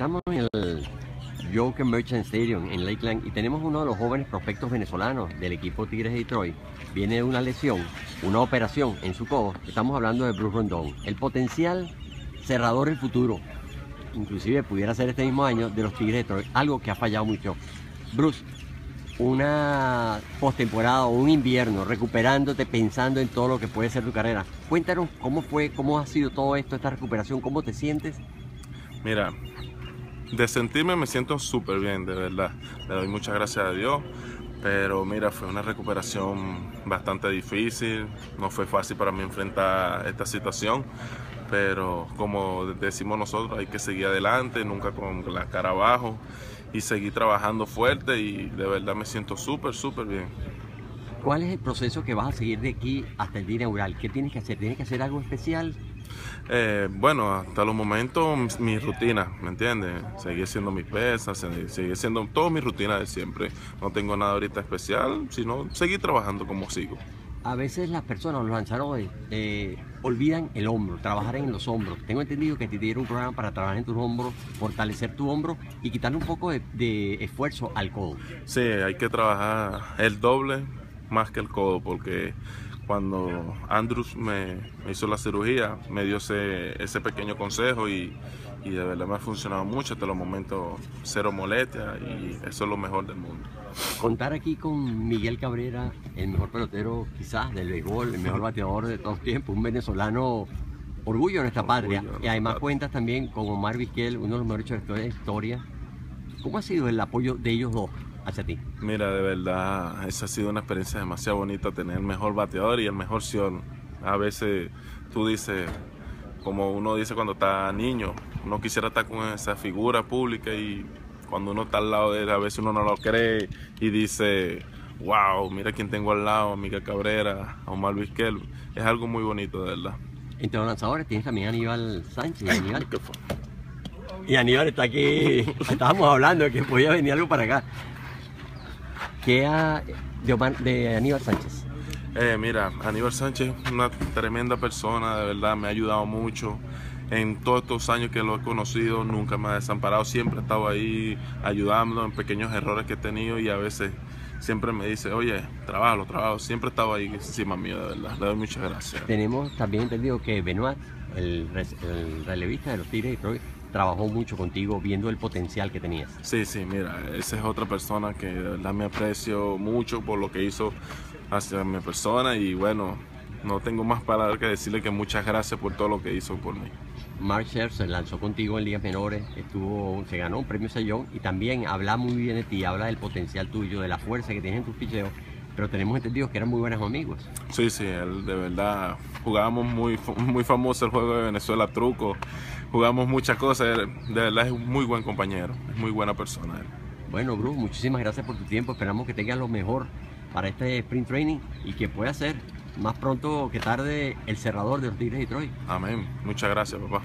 Estamos en el Joker Merchant Stadium en Lakeland y tenemos uno de los jóvenes prospectos venezolanos del equipo Tigres de Detroit. Viene de una lesión, una operación en su codo. Estamos hablando de Bruce Rondón. El potencial cerrador del futuro, inclusive pudiera ser este mismo año, de los Tigres de Detroit. Algo que ha fallado mucho. Bruce, una postemporada o un invierno recuperándote, pensando en todo lo que puede ser tu carrera. Cuéntanos cómo fue, cómo ha sido todo esto, esta recuperación, cómo te sientes. Mira, de sentirme me siento súper bien, de verdad. Le doy muchas gracias a Dios. Pero mira, fue una recuperación bastante difícil. No fue fácil para mí enfrentar esta situación. Pero como decimos nosotros, hay que seguir adelante, nunca con la cara abajo y seguir trabajando fuerte y de verdad me siento súper, súper bien. ¿Cuál es el proceso que vas a seguir de aquí hasta el día inaugural? ¿Qué tienes que hacer? ¿Tienes que hacer algo especial? Eh, bueno, hasta los momentos mi rutina, ¿me entiendes? Seguir siendo mis pesas, seguir siendo toda mi rutina de siempre. No tengo nada ahorita especial, sino seguir trabajando como sigo. A veces las personas, los lanzadores, eh, olvidan el hombro, trabajar en los hombros. Tengo entendido que te dieron un programa para trabajar en tus hombros, fortalecer tu hombro y quitarle un poco de, de esfuerzo al codo. Sí, hay que trabajar el doble más que el codo porque cuando Andrews me, hizo la cirugía, me dio ese, ese pequeño consejo y, y, de verdad me ha funcionado mucho hasta los momentos cero molestia y eso es lo mejor del mundo. Contar aquí con Miguel Cabrera, el mejor pelotero quizás del béisbol, el mejor bateador de todos tiempos, un venezolano orgullo de nuestra patria. y además cuentas también con Omar Vizquel, uno de los mejores de la historia. ¿Cómo ha sido el apoyo de ellos dos hacia ti? Mira, de verdad, esa ha sido una experiencia demasiado bonita tener el mejor bateador y el mejor Sion. A veces tú dices, como uno dice cuando está niño, uno quisiera estar con esa figura pública y cuando uno está al lado de él, a veces uno no lo cree y dice, wow, mira quién tengo al lado, Miguel Cabrera, Omar Vizquel. Es algo muy bonito, de verdad. Entre los lanzadores tienes también a Aníbal Sánchez. Aníbal. Y Aníbal está aquí, estábamos hablando de que podía venir algo para acá. ¿Qué ha de, de Aníbal Sánchez? Eh, mira, Aníbal Sánchez es una tremenda persona, de verdad, me ha ayudado mucho. En todos estos años que lo he conocido, nunca me ha desamparado, siempre ha estado ahí ayudando en pequeños errores que he tenido y a veces siempre me dice, oye, trabajo, trabajo, siempre ha estado ahí encima mío, de verdad. Le doy muchas gracias. Tenemos también entendido que Benoit, el, el relevista de los Tigres de trabajó mucho contigo viendo el potencial que tenías. Sí, sí, mira, esa es otra persona que de verdad me aprecio mucho por lo que hizo hacia mi persona y bueno, no tengo más palabras que decirle que muchas gracias por todo lo que hizo por mí. Mark Scherzer lanzó contigo en ligas menores, estuvo, se ganó un premio Sayón y también habla muy bien de ti, habla del potencial tuyo, de la fuerza que tienes en tus picheos, pero tenemos entendido que eran muy buenos amigos. Sí, sí, él de verdad jugábamos muy, muy famoso el juego de Venezuela Truco, jugamos muchas cosas, de verdad es un muy buen compañero, es muy buena persona. Él. Bueno, Bruce, muchísimas gracias por tu tiempo, esperamos que tengas lo mejor para este sprint training y que pueda ser más pronto que tarde el cerrador de los Tigres de Detroit. Amén. Muchas gracias, papá.